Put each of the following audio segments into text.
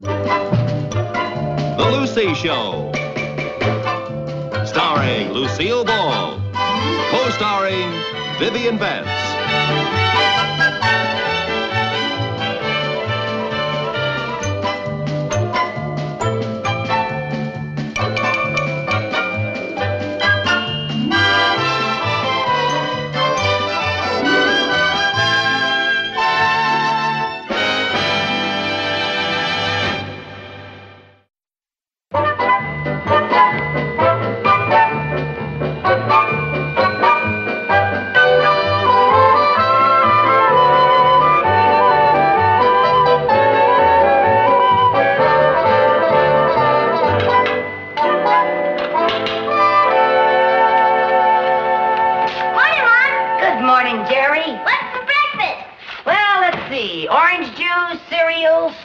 The Lucy Show. Starring Lucille Ball. Co-starring Vivian Vance.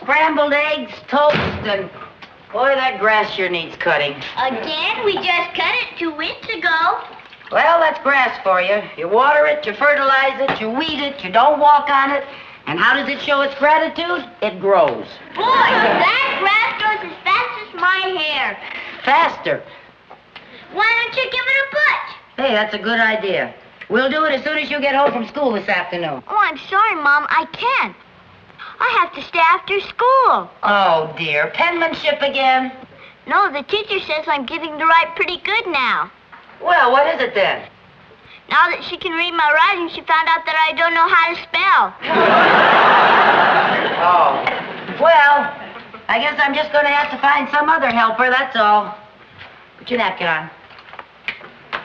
Scrambled eggs, toast, and boy, that grass sure needs cutting. Again? We just cut it two weeks ago. Well, that's grass for you. You water it, you fertilize it, you weed it, you don't walk on it. And how does it show its gratitude? It grows. Boy, that grass grows as fast as my hair. Faster. Why don't you give it a push? Hey, that's a good idea. We'll do it as soon as you get home from school this afternoon. Oh, I'm sorry, Mom. I can't. I have to stay after school. Oh, dear. Penmanship again? No, the teacher says I'm getting to write pretty good now. Well, what is it then? Now that she can read my writing, she found out that I don't know how to spell. Oh. Well, I guess I'm just going to have to find some other helper, that's all. Put your napkin on.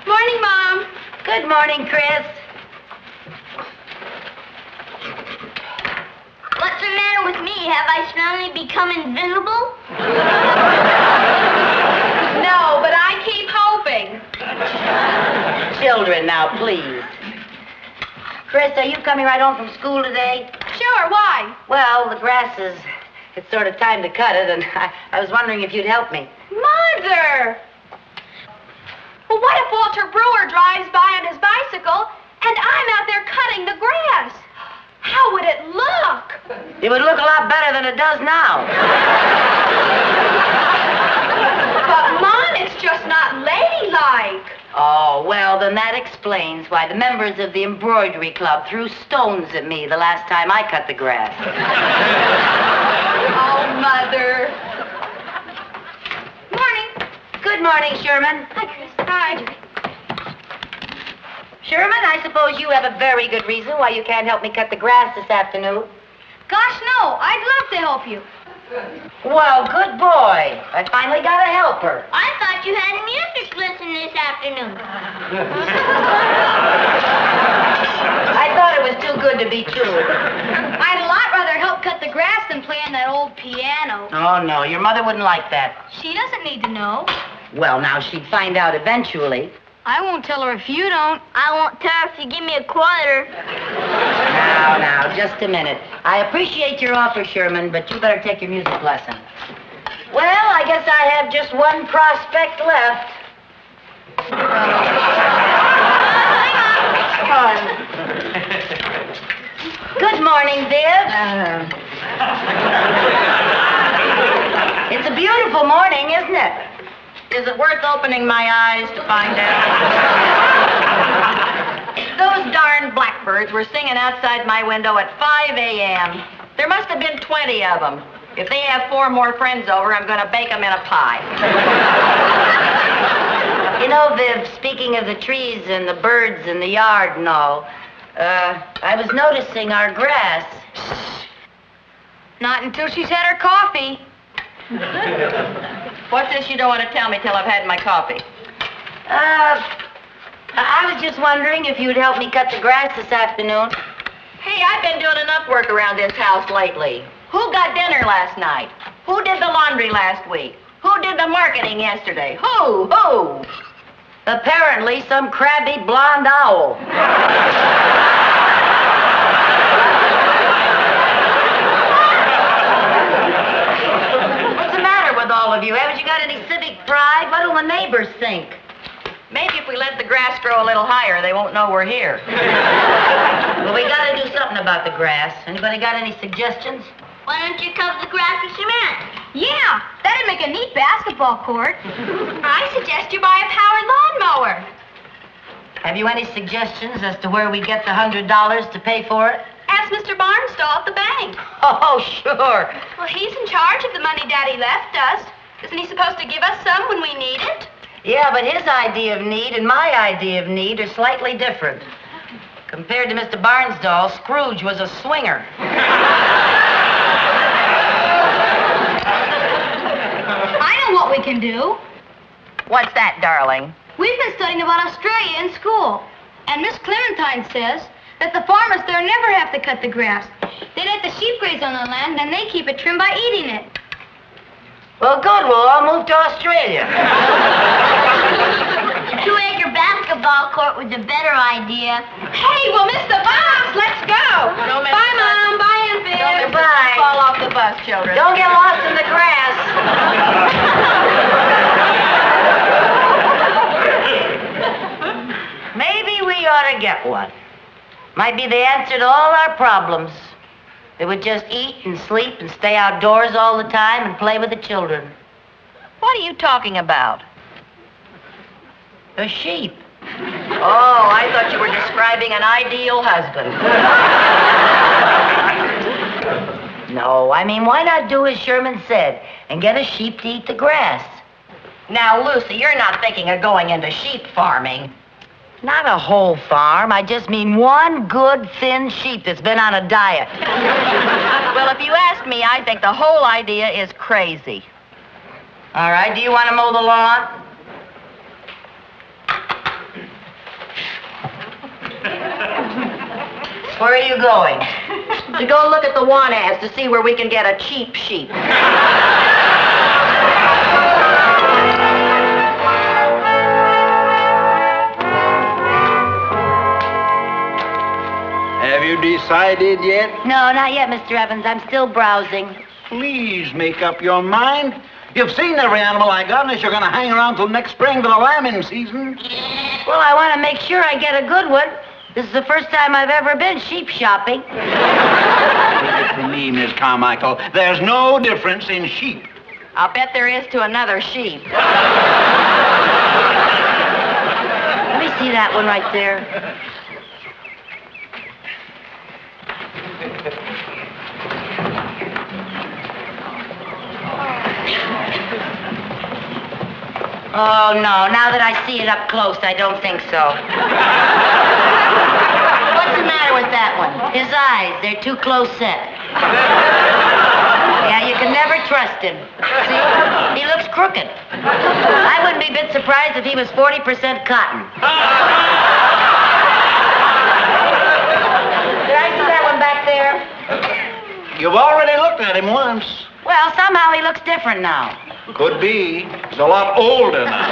Morning, Mom. Good morning, Chris. What's the matter with me? Have I suddenly become invisible? No, but I keep hoping. Children, now, please. Chris, are you coming right home from school today? Sure, why? Well, the grass is... It's sort of time to cut it, and I, I was wondering if you'd help me. Mother! Well, what if Walter Brewer drives by on his bicycle and I'm out there cutting the grass? How would it look? It would look a lot better than it does now. But, Mom, it's just not ladylike. Oh, well, then that explains why the members of the embroidery club threw stones at me the last time I cut the grass. Oh, Mother. Morning. Good morning, Sherman. Hi, Chris. Hi. Sherman, I suppose you have a very good reason why you can't help me cut the grass this afternoon. Gosh, no. I'd love to help you. Well, good boy. I finally got a helper. I thought you had a music lesson this afternoon. I thought it was too good to be true. I'd a lot rather help cut the grass than play on that old piano. Oh, no, your mother wouldn't like that. She doesn't need to know. Well, now, she'd find out eventually. I won't tell her if you don't. I won't tell her if you give me a quarter. Now, now, just a minute. I appreciate your offer, Sherman, but you better take your music lesson. Well, I guess I have just one prospect left. Good morning, Viv. Uh-huh. It's a beautiful morning, isn't it? Is it worth opening my eyes to find out? Those darn blackbirds were singing outside my window at 5 a.m. There must have been 20 of them. If they have four more friends over, I'm going to bake them in a pie. You know, Viv, speaking of the trees and the birds and the yard and all, uh, I was noticing our grass. Not until she's had her coffee. What's this you don't want to tell me till I've had my coffee? Uh, I was just wondering if you'd help me cut the grass this afternoon. Hey, I've been doing enough work around this house lately. Who got dinner last night? Who did the laundry last week? Who did the marketing yesterday? Who? Who? Apparently, some crabby blonde owl. What's the matter with all of you? Haven't you got any civic pride? What'll the neighbors think? Maybe if we let the grass grow a little higher, they won't know we're here. Well, we gotta do something about the grass. Anybody got any suggestions? Why don't you cover the grass lots of cement. Yeah, that'd make a neat basketball court. I suggest you buy a powered lawnmower. Have you any suggestions as to where we get the hundred dollars to pay for it? Ask Mr. Barnsdall at the bank. Oh, sure. Well, he's in charge of the money Daddy left us. Isn't he supposed to give us some when we need it? Yeah, but his idea of need and my idea of need are slightly different. Compared to Mr. Barnsdall, Scrooge was a swinger. I know what we can do. What's that, darling? We've been studying about Australia in school. And Miss Clementine says that the farmers there never have to cut the grass. They let the sheep graze on the land, and they keep it trim by eating it. Well, good. We'll all move to Australia. Two-acre basketball court was a better idea. Hey, we'll miss the bus. Let's go. Don't miss Bye, the bus. Mom. Bye, Aunt Viv. Goodbye. Fall off the bus, children. Don't get lost in the grass. Maybe we ought to get one. Might be the answer to all our problems. They would just eat and sleep and stay outdoors all the time and play with the children. What are you talking about? A sheep. Oh, I thought you were describing an ideal husband. No, I mean, why not do as Sherman said and get a sheep to eat the grass? Now, Lucy, you're not thinking of going into sheep farming. Not a whole farm. I just mean one good, thin sheep that's been on a diet. Well, if you ask me, I think the whole idea is crazy. All right, do you want to mow the lawn? Where are you going? To go look at the want ads to see where we can get a cheap sheep. Have you decided yet? No, not yet, Mr. Evans. I'm still browsing. Please make up your mind. You've seen every animal I got, unless you're going to hang around till next spring for the lambing season. Well, I want to make sure I get a good one. This is the first time I've ever been sheep shopping. Leave it to me, Miss Carmichael. There's no difference in sheep. I'll bet there is to another sheep. Let me see that one right there. Oh, no. Now that I see it up close, I don't think so. What's the matter with that one? His eyes, they're too close set. Yeah, you can never trust him. See? He looks crooked. I wouldn't be a bit surprised if he was 40% cotton. Did I see that one back there? You've already looked at him once. Well, somehow he looks different now. Could be. He's a lot older now.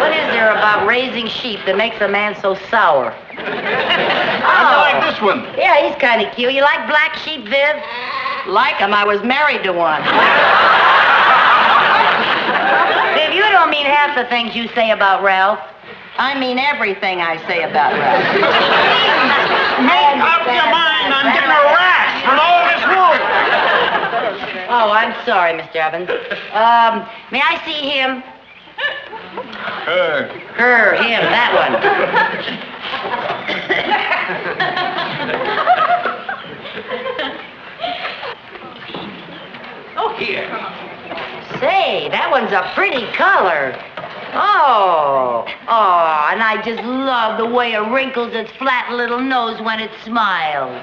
What is there about raising sheep that makes a man so sour? I oh. like this one. Yeah, he's kind of cute. You like black sheep, Viv? Like him, I was married to one. Viv, you don't mean half the things you say about Ralph. I mean everything I say about Ralph. Make up your mind. I'm getting a rash from all this wool. Oh, I'm sorry, Mr. Evans. Um, may I see him? Her. Her, him, that one. Oh, here. Say, that one's a pretty color. Oh, oh, and I just love the way it wrinkles its flat little nose when it smiles.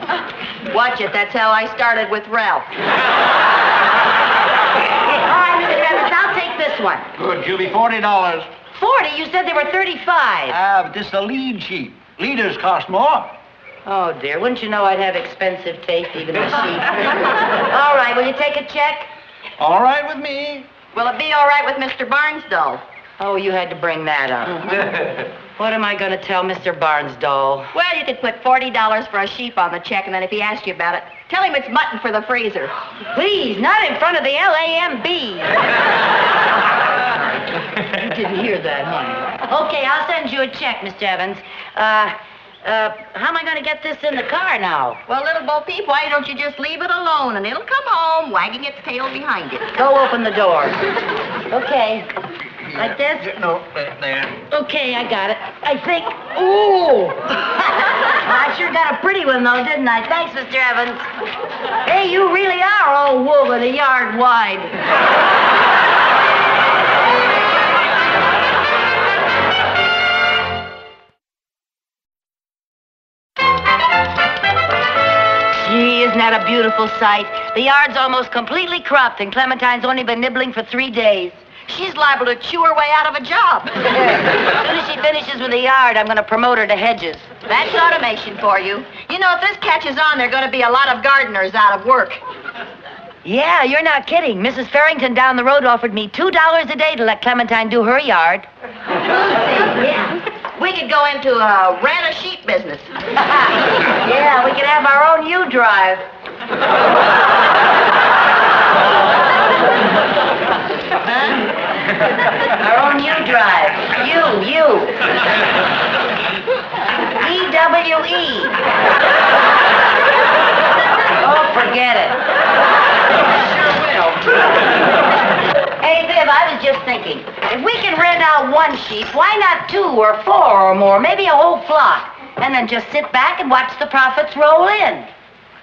Watch it, that's how I started with Ralph. All right, Mr. Evans, I'll take this one. Good, Julie. Forty dollars. Forty? You said they were thirty-five. Ah, but this is a lead sheep. Leaders cost more. Oh, dear. Wouldn't you know I'd have expensive taste, even the sheep? All right, will you take a check? All right with me. Will it be all right with Mr. Barnsdall? Oh, you had to bring that up. what am I going to tell Mr. Barnsdall? Well, you could put $40 for a sheep on the check, and then if he asks you about it, tell him it's mutton for the freezer. Please, not in front of the LAMB. you didn't hear that, honey. Okay, I'll send you a check, Mr. Evans. Uh, Uh, how am I going to get this in the car now? Well, little Bo Peep, why don't you just leave it alone and it'll come home wagging its tail behind it. Go open the door. Okay. Like this? No, there. Okay, I got it. I think. Ooh! I sure got a pretty one, though, didn't I? Thanks, Mr. Evans. Hey, you really are all wool and a yard wide. Gee, isn't that a beautiful sight? The yard's almost completely cropped, and Clementine's only been nibbling for three days. She's liable to chew her way out of a job. As soon as she finishes with the yard, I'm going to promote her to hedges. That's automation for you. You know, if this catches on, there are going to be a lot of gardeners out of work. Yeah, you're not kidding. Mrs. Farrington down the road offered me $2 a day to let Clementine do her yard. yeah. We could go into a rent a sheep business. yeah, we could have our own U Our own U drive. U, U. E-W-E. Oh, forget it. Sure will. Hey, Viv, I was just thinking. If we can rent out one sheep, why not two or four or more? Maybe a whole flock. And then just sit back and watch the profits roll in.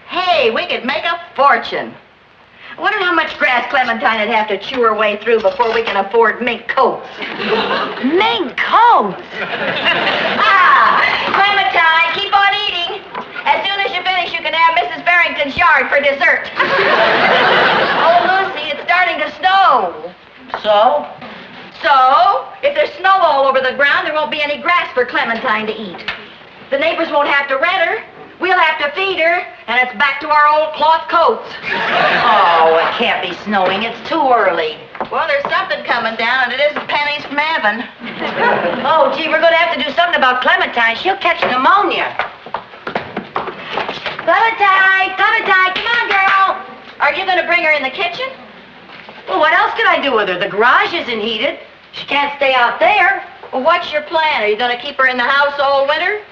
Hey, we could make a fortune. I wonder how much grass Clementine would have to chew her way through before we can afford mink coats. Mink coats? ah, Clementine, keep on eating. As soon as you finish, you can have Mrs. Barrington's yard for dessert. oh, Lucy, it's starting to snow. So? So, if there's snow all over the ground, there won't be any grass for Clementine to eat. The neighbors won't have to rent her. We'll have to feed her, and it's back to our old cloth coats. Oh, it can't be snowing. It's too early. Well, there's something coming down, and it isn't pennies from heaven. oh, gee, we're going to have to do something about Clementine. She'll catch pneumonia. Clementine! Clementine! Come on, girl! Are you going to bring her in the kitchen? Well, what else could I do with her? The garage isn't heated. She can't stay out there. Well, what's your plan? Are you going to keep her in the house all winter?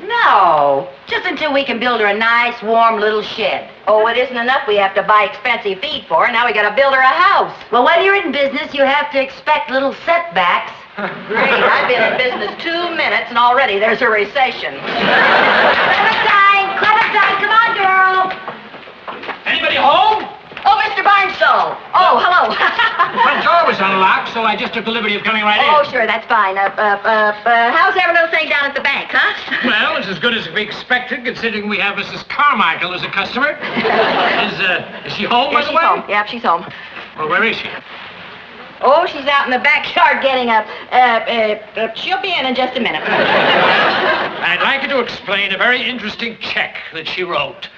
No, just until we can build her a nice, warm little shed. Oh, it isn't enough we have to buy expensive feed for. Her. Now we got to build her a house. Well, when you're in business, you have to expect little setbacks. Great. I've been in business two minutes, and already there's a recession. Clementine! Clementine, come on, girl! Anybody home? Oh, Mr. Barnsdall. Oh, hello. Front door was unlocked, so I just took the liberty of coming right in. oh, sure, that's fine. Uh, uh, uh, uh, how's every little thing down at the bank, huh? Well, it's as good as we expected, considering we have Mrs. Carmichael as a customer. is, uh, is she home, by Yeah, the she's way? home. Yep, she's home. Well, where is she? Oh, she's out in the backyard getting a. Uh, uh, uh, she'll be in in just a minute. I'd like you to explain a very interesting check that she wrote.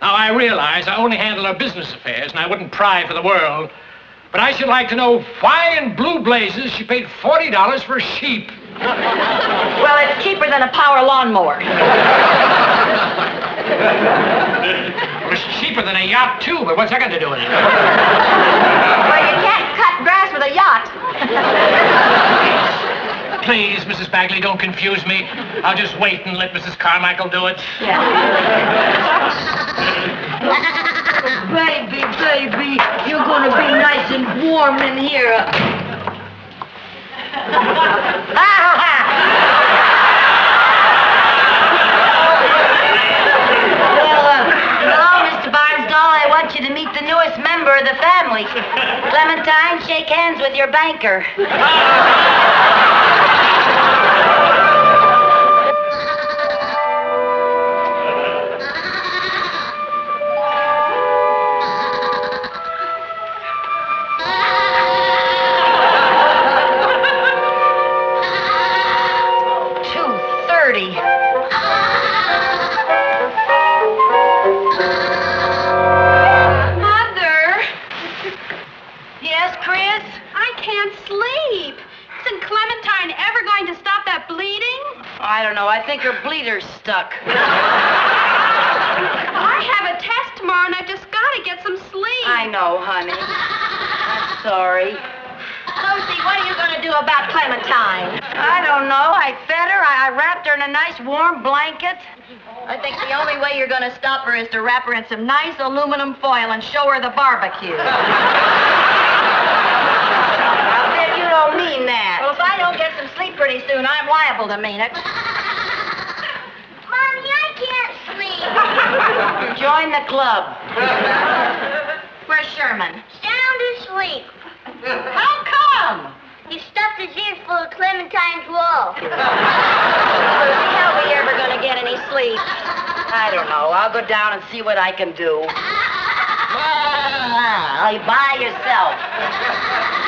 Now, I realize I only handle her business affairs, and I wouldn't pry for the world. But I should like to know why in blue blazes she paid $40 for a sheep. well, it's cheaper than a power lawnmower. Well, it's cheaper than a yacht, too, but what's that got to do with it? well, you can't cut grass with a yacht. Please, Mrs. Bagley, don't confuse me. I'll just wait and let Mrs. Carmichael do it. baby, warm in here. well, uh, hello, Mr. Barnsdall. I want you to meet the newest member of the family. Clementine, shake hands with your banker. Chris? I can't sleep. Isn't Clementine ever going to stop that bleeding? I don't know. I think her bleeder's stuck. I have a test tomorrow and I've just got to get some sleep. I know, honey. I'm sorry. Lucy, what are you going to do about Clementine? I don't know. I fed her. I, I wrapped her in a nice warm blanket. I think the only way you're going to stop her is to wrap her in some nice aluminum foil and show her the barbecue. I bet you don't mean that. Well, if I don't get some sleep pretty soon, I'm liable to mean it. Mommy, I can't sleep. Join the club. Where's Sherman? Sound asleep. How come? He stuffed his ears full of Clementine's wool. How are we ever going to get any sleep? I don't know. I'll go down and see what I can do. Ah, by yourself.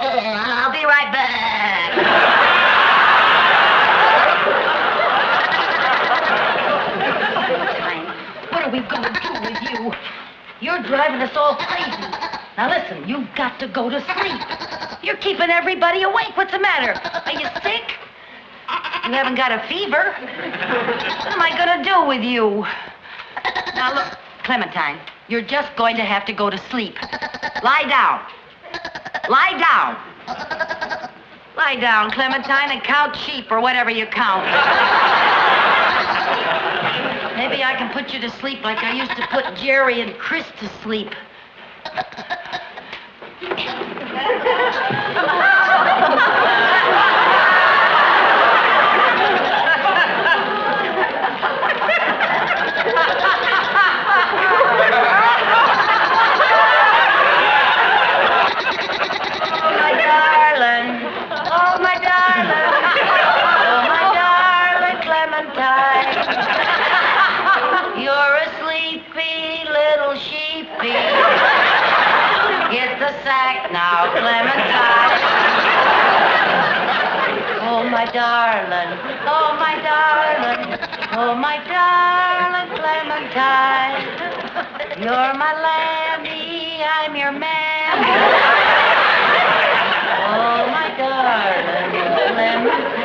I'll be right back. What are we going to do with you? You're driving us all crazy. Now listen, you've got to go to sleep. You're keeping everybody awake. What's the matter? Are you sick? You haven't got a fever. What am I going to do with you? Now look, Clementine, you're just going to have to go to sleep. Lie down. Lie down. Lie down, Clementine, and count sheep or whatever you count. Maybe I can put you to sleep like I used to put Jerry and Chris to sleep. Oh, my darling. Oh, my darling. Oh, my darling Clementine. You're a sleepy little sheepy. Get the sack now, Clementine. Oh, my darling. Oh, my darling. Oh, my darling Clementine. You're my lammy, I'm your mammy. Oh, my darling Clementine.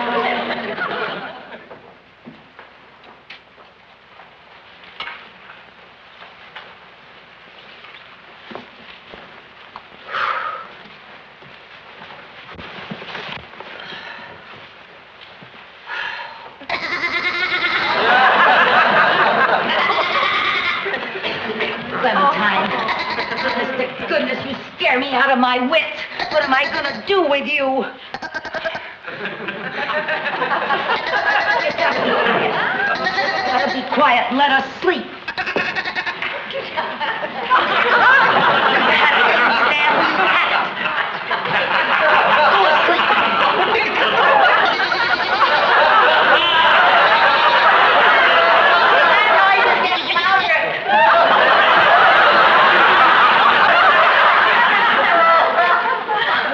Clementine. Goodness to goodness, you scare me out of my wits. What am I gonna do with you? Gotta be quiet let us sleep.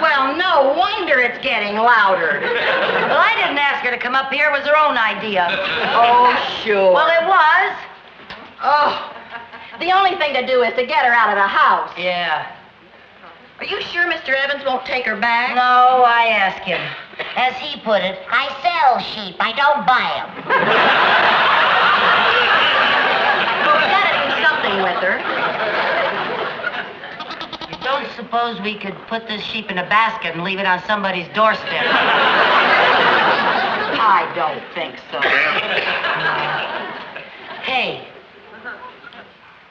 Well, no wonder it's getting louder. Well, I didn't ask her to come up here. It was her own idea. Oh, sure. Well, it was. oh, the only thing to do is to get her out of the house. Yeah. Are you sure Mr. Evans won't take her back? No, I ask him. As he put it, I sell sheep. I don't buy them. Well, we gotta do something with her. You don't suppose we could put this sheep in a basket and leave it on somebody's doorstep? I don't think so. Hey,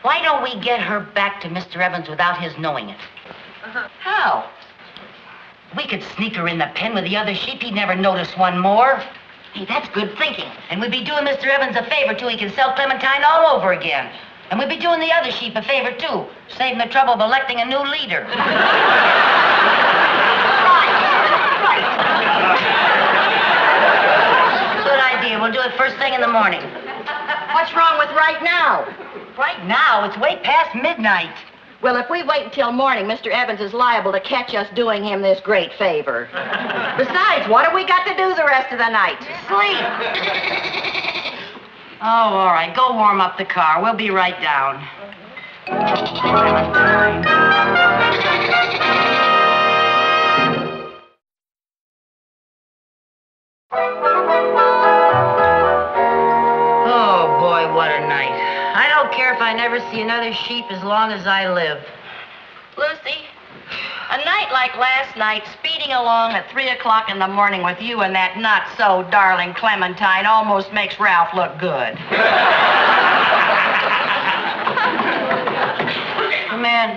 why don't we get her back to Mr. Evans without his knowing it? How? We could sneak her in the pen with the other sheep. He'd never notice one more. Hey, that's good thinking. And we'd be doing Mr. Evans a favor, too. He can sell Clementine all over again. And we'd be doing the other sheep a favor, too, saving the trouble of electing a new leader. Good idea. We'll do it first thing in the morning. What's wrong with right now? Right now, it's way past midnight. Well, if we wait until morning, Mr. Evans is liable to catch us doing him this great favor. Besides, what have we got to do the rest of the night? Sleep. Oh, all right. Go warm up the car. We'll be right down. See another sheep as long as I live. Lucy, A night like last night, speeding along at 3 o'clock in the morning with you and that not-so-darling Clementine almost makes Ralph look good. Come in.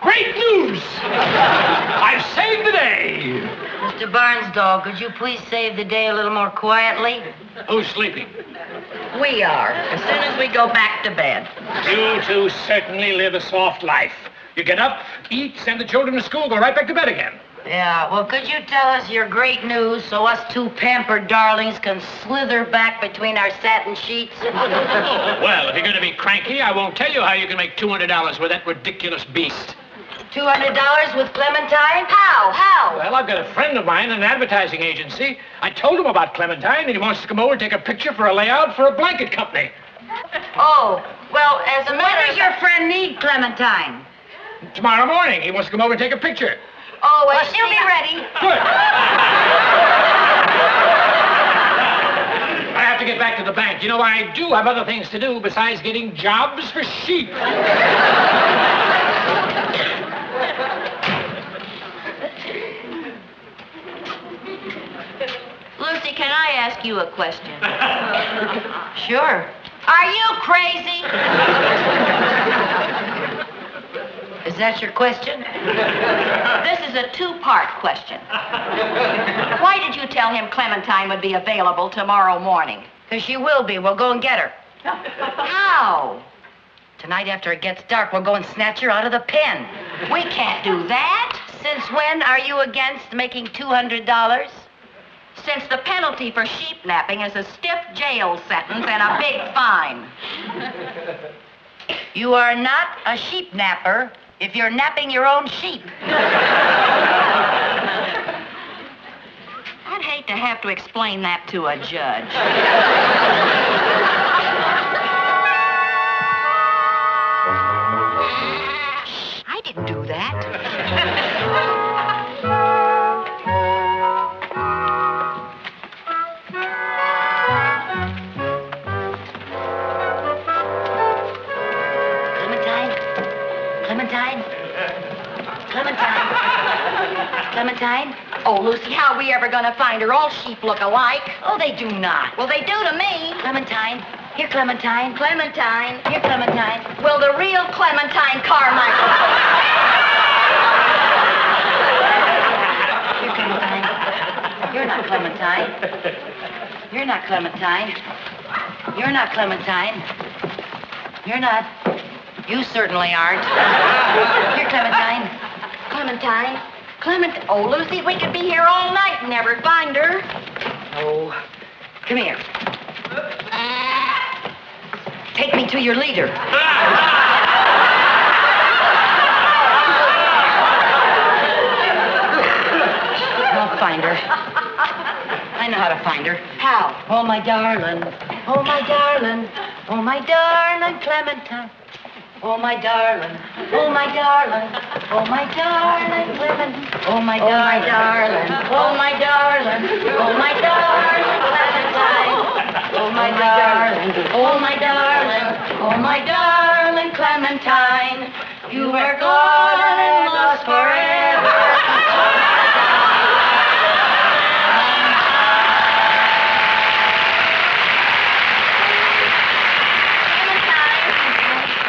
Great news! I've saved the day. Mr. Barnsdall, could you please save the day a little more quietly? Who's sleeping? We are, as soon as we go back to bed. You two certainly live a soft life. You get up, eat, send the children to school, go right back to bed again. Yeah, well, could you tell us your great news so us two pampered darlings can slither back between our satin sheets? Well, if you're going to be cranky, I won't tell you how you can make $200 with that ridiculous beast. $200 with Clementine? How? How? Well, I've got a friend of mine in an advertising agency. I told him about Clementine, and he wants to come over and take a picture for a layout for a blanket company. Oh, well, as a matter does your friend need Clementine? Tomorrow morning, he wants to come over and take a picture. Oh, well, she'll be ready. Good. I have to get back to the bank. You know, I do have other things to do besides getting jobs for sheep. Lucy, can I ask you a question? sure. Are you crazy? Is that your question? This is a two-part question. Why did you tell him Clementine would be available tomorrow morning? Because she will be. We'll go and get her. How? Tonight, after it gets dark, we'll go and snatch her out of the pen. We can't do that. Since when are you against making $200? Since the penalty for sheep napping is a stiff jail sentence and a big fine. You are not a sheep napper if you're napping your own sheep. I'd hate to have to explain that to a judge. Clementine? Oh, Lucy, how are we ever going to find her? All sheep look alike. Oh, they do not. Well, they do to me. Clementine. Here, Clementine. Clementine. Here, Clementine. Will the real Clementine Carmichael? Here, Clementine. You're not Clementine. You're not Clementine. You're not Clementine. You're not. You certainly aren't. Here, Clementine. Clementine. Clement. Oh, Lucy, we could be here all night and never find her. Oh, come here. Take me to your leader. I'll find her. I know how to find her. How? Oh, my darling. Oh, my darling. Oh, my darling Clementine. Oh, my darling. Oh, my darling. Oh, my darling Clementine. Oh, my darling. Oh, my darling. Oh, my darling Clementine. Oh, my darling. Oh, my darling. Oh, my darling Clementine. You are gone and lost forever.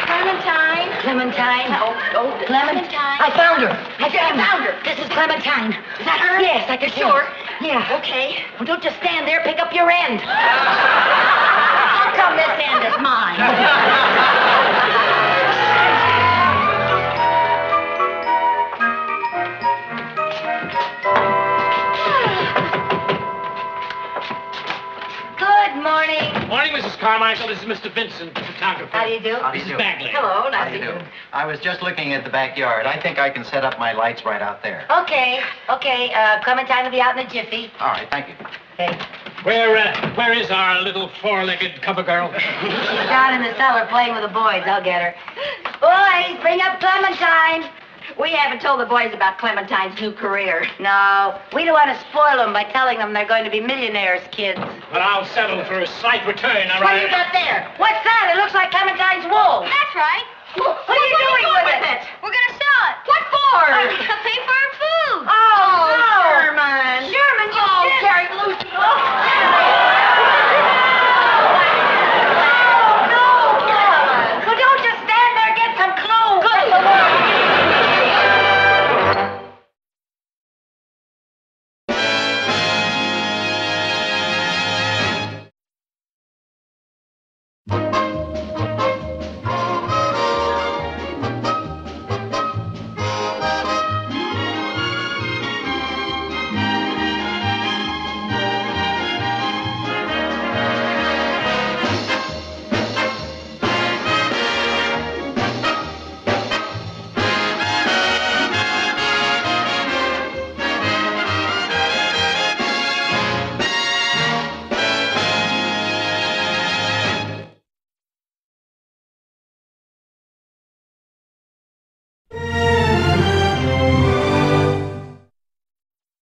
Clementine. Clementine. Oh, oh, Clementine. I found her. I found, found her. This is Clementine. Is that her? Yes, I can sure? Yeah. Okay. Well, don't just stand there. Pick up your end. How come this end is mine? morning. Morning, Mrs. Carmichael. This is Mr. Vincent, the photographer. How do you do? This is Bagley. Hello, How nice do to you meet do? I was just looking at the backyard. I think I can set up my lights right out there. Okay, okay. Uh, Clementine will be out in a jiffy. All right, thank you. Okay. Where, uh, where is our little four-legged cover girl? She's down in the cellar playing with the boys. I'll get her. Boys, bring up Clementine. We haven't told the boys about Clementine's new career. No, we don't want to spoil them by telling them they're going to be millionaires, kids. But I'll settle for a slight return, all right? What you got there? What's that? It looks like Clementine's wool. That's right. What, what, are you doing, with, with it? it? We're going to sell it. What for? To pay for our food. Oh, oh no. Sherman. Sherman, you oh, Jerry Lucy. Oh.